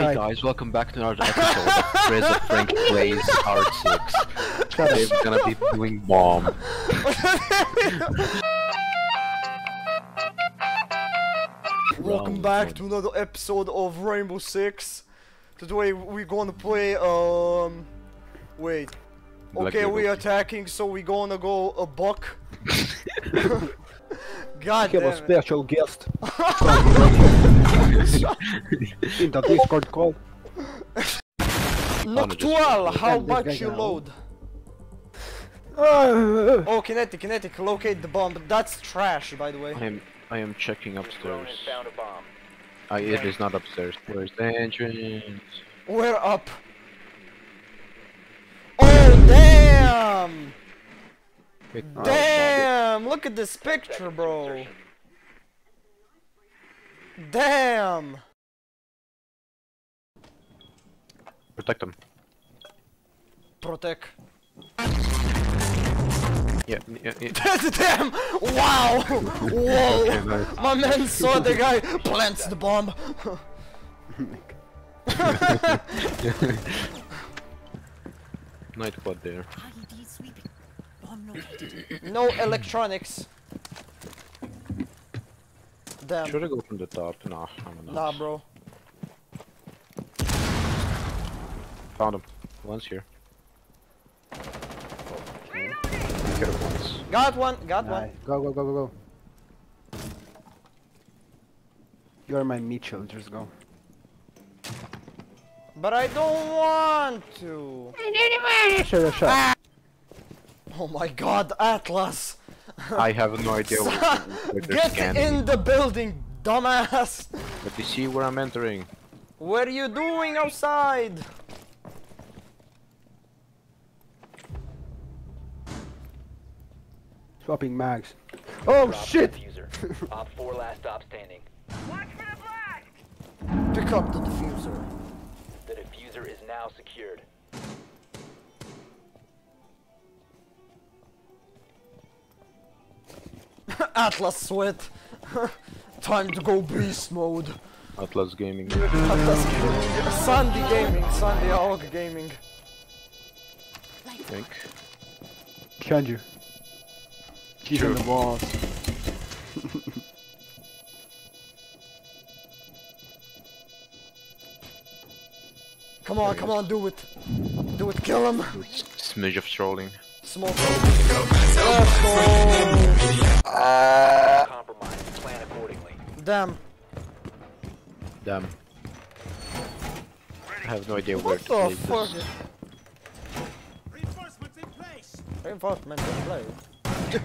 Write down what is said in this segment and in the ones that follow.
Hey guys, welcome back to another episode of Chris of Frank Plays Hard 6. Today we're gonna be doing bomb. Welcome Round back one. to another episode of Rainbow Six. Today we're gonna play, um... Wait. Black Okay, we're attacking, so we're gonna go a buck. God We have a special guest in the Discord call. Noctual, how Send this guy much you load? Oh, Kinetiq, Kinetiq, locate the bomb. That's trash, by the way. I am I am checking upstairs. found a bomb. Ah, it is not upstairs. Where's the entrance? We're up. Oh, damn! Damn! Look at this picture, bro. Damn! Protect them. Protect. Yeah, yeah, yeah. Damn! Wow! Whoa! Okay, nice. My man saw the guy plants the bomb. Night quad there. IED sweeping. Bomb located. no electronics. Damn. Should I go from the top? Nah, I'm not. Nah, bro. Found him. One's here. Get him once. Got one, got nice. one. Go, go, go, go, go. You're my Mitchell, just go. But I don't want to. Shut up, shut ah! Oh my god, Atlas! I have no idea what, what they're Get in the building, dumbass! Let me see where I'm entering. What are you doing outside? Swapping mags. Oh Drop shit! Defuser. Op 4 last stop standing. Pick up the defuser. The defuser is now secured. Atlas sweat. Time to go beast mode. Atlas Gaming. Atlas gaming. Sandy gaming. Sandy Hog gaming. I think. Can you? She's on the walls. Come on, come on, do it. Do it, kill him. Smidge of trolling. Smoke. No idea where What to the place fuck? this. Reinforcements in place! Reinforcement in play.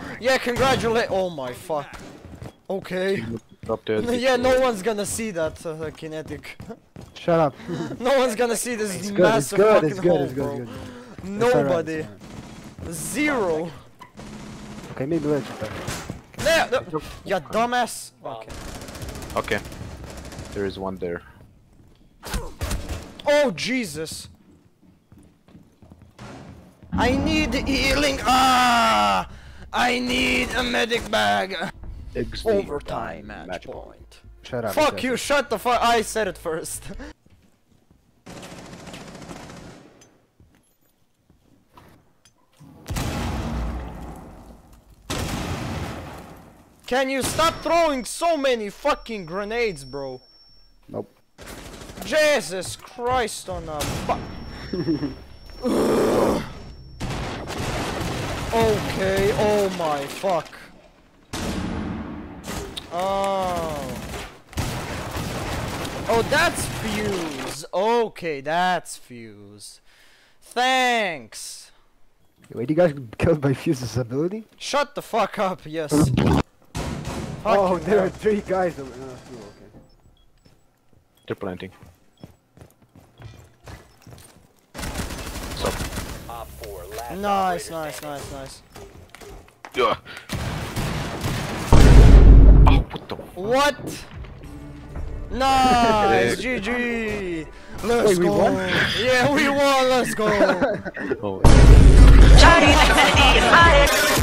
Yeah, congratulate. Oh my fuck. Okay. Up there. yeah, no one's gonna see that uh, Kinetiq. Shut up. no one's gonna see this It's good, it's massive good, fucking it's good, hole, it's bro. good, it's good. It's alright, Nobody. it's alright. Zero. Okay, maybe let's try. There, there. Ya dumbass. Okay. Okay. There is one there. Oh Jesus. I need healing. Ah! I need a medic bag. XD. Overtime match, Match point. Shut up. Fuck you, up. shut the fuck. I said it first. Can you stop throwing so many fucking grenades, bro? Nope. Jesus Christ on the bu- Okay, oh my fuck. Oh. Oh, that's fuse. Okay, that's fuse. Thanks. Wait, you guys killed by Fuse's ability? Shut the fuck up, yes. Fuck oh, you, there are three guys. Over. Uh, two, okay. They're planting. Op 4 last Nice, operator nice, standing. nice, nice. Yeah. Oh, what the? What? Nice, GG. Let's Wait, we go. won? Yeah, we won. Let's go. Oh. Charlie,